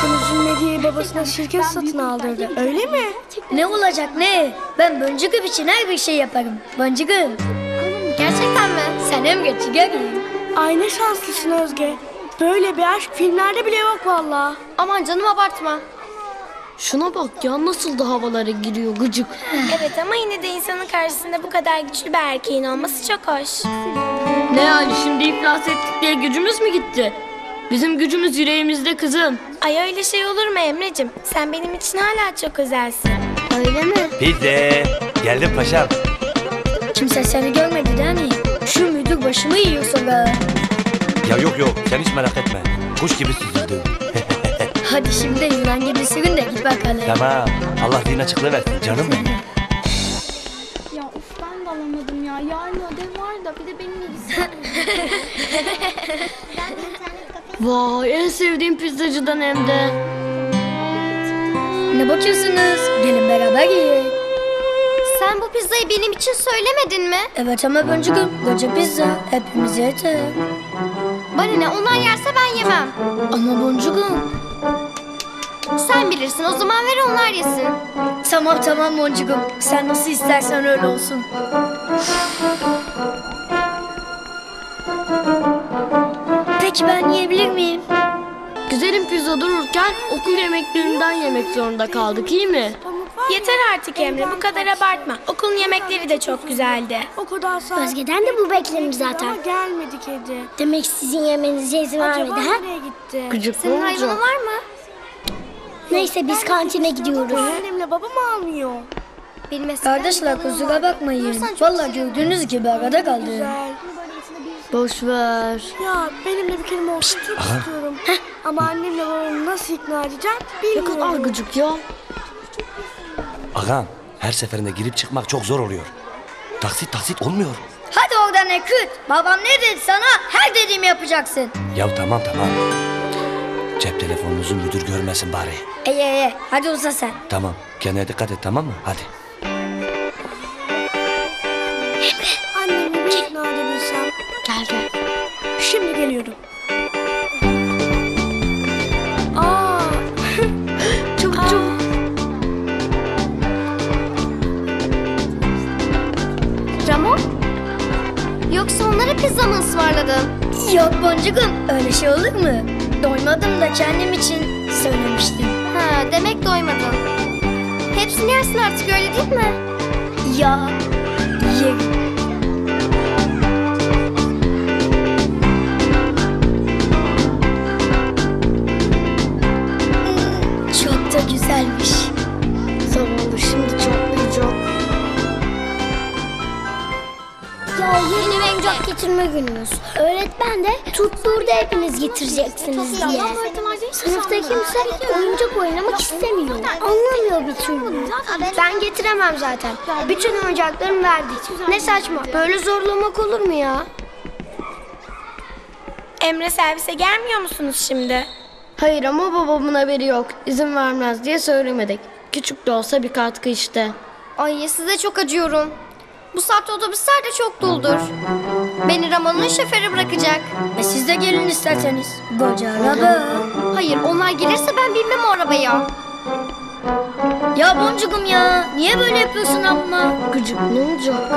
Sen üzülme diye babasına şirket satın aldırdı. Öyle mi? Ne olacak ne? Ben boncukum için her bir şey yaparım. Boncukum. Gerçekten mi? Sen hem geçi göreyim. Ay ne şanslısın Özge. Böyle bir aşk filmlerde bile yok vallahi. Aman canım abartma. Şuna bak ya nasıl da havalara giriyor gıcık. Evet ama yine de insanın karşısında bu kadar güçlü bir erkeğin olması çok hoş. Ne yani şimdi iflas ettik diye gücümüz mü gitti? Bizim gücümüz yüreğimizde kızım. Ay öyle şey olur mu Emre'cim? Sen benim için hala çok özelsin. Öyle mi? Pide. Geldim paşam. Kimse seni görmedi değil mi? Şu müdür başımı yiyor sonra. Ya yok yok sen hiç merak etme. Kuş gibi süzüldüm. Hadi şimdi yılan gibi sürün de git bakalım. tamam. Allah zihin açıklığı versin canım benim. Ya of ben de alamadım ya. Yarın ödev var da bir de benim bilgisayarım. Vay en sevdiğim pizzacıdan hem de. Ne bakıyorsunuz? Gelin beraber yiyelim. Sen bu pizzayı benim için söylemedin mi? Evet ama boncukum koca pizza hepimiz yeter. Bana ne onlar yerse ben yemem. Ama boncukum. Sen bilirsin o zaman ver onlar yesin. Tamam tamam boncukum. Sen nasıl istersen öyle olsun. Peki ben yiyebilir miyim? Güzelim pizza dururken okul yemeklerinden yemek zorunda kaldık iyi mi? Yeter artık Emre bu kadar abartma. Okulun yemekleri de çok güzeldi. O kadar sağ Özge'den de bu beklenir zaten. Ama gelmedi kedi. Demek sizin yemenize izin Acaba vermedi ha? nereye gitti? Gıcık ne Senin olacak? hayvanın var mı? Neyse biz kantine gidiyoruz. Annemle babam almıyor. Benim eskiden Kardeşler balonum kusura vardı. bakmayın. Vallahi gördüğünüz gibi arada kaldı. Güzel. Boş ver. Ya benimle bir kelime olsun çok istiyorum. Ama annemle babamı nasıl ikna edeceğim bilmiyorum. gıcık ya. Ağam her seferinde girip çıkmak çok zor oluyor. Taksit taksit olmuyor. Hadi oradan Eküt. Babam ne dedi sana? Her dediğimi yapacaksın. Ya tamam tamam. Cep telefonunuzu müdür görmesin bari. Ey ey ey. Hadi uza sen. Tamam. Kendine dikkat et tamam mı? Hadi. Gel gel. Şimdi geliyorum. Aa, Çabuk çabuk. Ramon? Yoksa onlara pizza mı ısmarladın? Yok boncukum öyle şey olur mu? Doymadım da kendim için söylemiştim. Ha demek doymadın. Hepsini yersin artık öyle değil mi? Ya yerim. Getirme günümüz. Öğretmen de tutturdu hepiniz getireceksiniz diye. Sınıfta kimse oyuncak oynamak istemiyor. Anlamıyor bir türlü. Ben getiremem zaten. Bütün oyuncaklarımı verdik. Ne saçma. Böyle zorlamak olur mu ya? Emre servise gelmiyor musunuz şimdi? Hayır ama babamın haberi yok. İzin vermez diye söylemedik. Küçük de olsa bir katkı işte. Ay size çok acıyorum. Bu saatte otobüsler de çok doludur. Beni Ramon'un şoförü bırakacak. E siz de gelin isterseniz. Koca araba. Hayır onlar gelirse ben binmem o arabaya. Ya boncukum ya. Niye böyle yapıyorsun amma? Gıcık ne olacak?